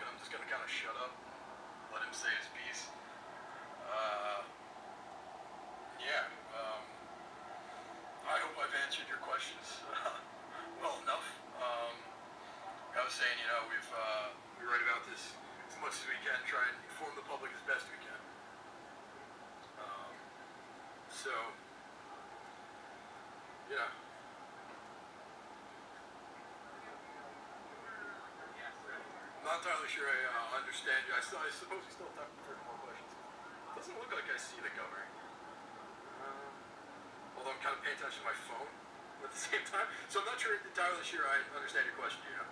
I'm just gonna kind of shut up, let him say his piece. Uh, yeah. Um, I hope I've answered your questions well enough. Um, I was saying, you know, we've uh, we write about this as much as we can, try and inform the public as best we can. Um, so, yeah. I'm not entirely sure I uh, understand you. I, still, I suppose we still have time for more questions. Doesn't look like I see the governor. Um, although I'm kind of paying attention to my phone at the same time. So I'm not sure entirely sure I understand your question, you know.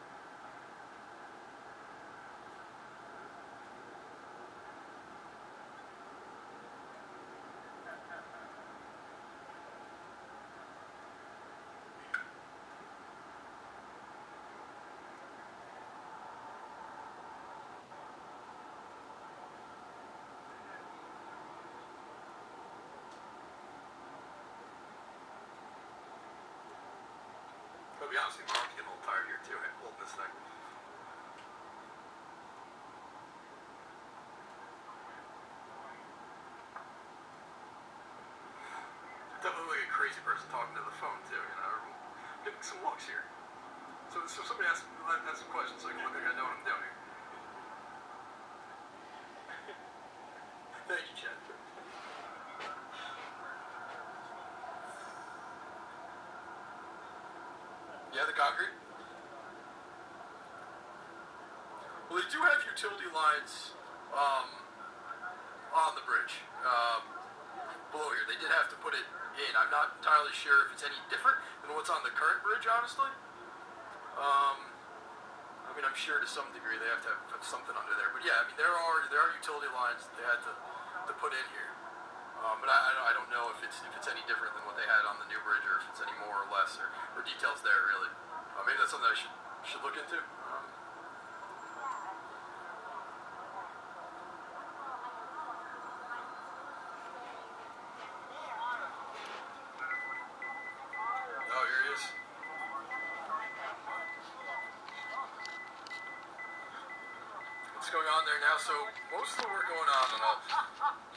Be honest with you, Mom's getting a little tired here too, holding this thing. Definitely like a crazy person talking to the phone too, you know. Getting some looks here. So, so somebody ask, ask some questions so I can look like I know what I'm doing here. Thank you, Chad. Yeah, the concrete. Well, they do have utility lines um, on the bridge um, below here. They did have to put it in. I'm not entirely sure if it's any different than what's on the current bridge, honestly. Um, I mean, I'm sure to some degree they have to have, have something under there. But yeah, I mean, there are there are utility lines that they had to, to put in here. Um, but I, I don't know if it's if it's any different than what they had on the new bridge, or if it's any more or less, or, or details there really. Uh, maybe that's something I should should look into. Um, oh, here he is. What's going on there now? So most of the work going on, and I'll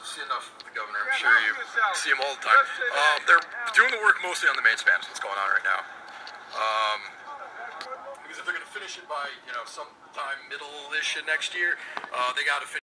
see enough of the governor. I'm sure you see him all the time. Um, they're doing the work mostly on the main span. Is what's going on right now. Um, because if they're going to finish it by you know sometime middle-ish of next year, uh, they got to finish.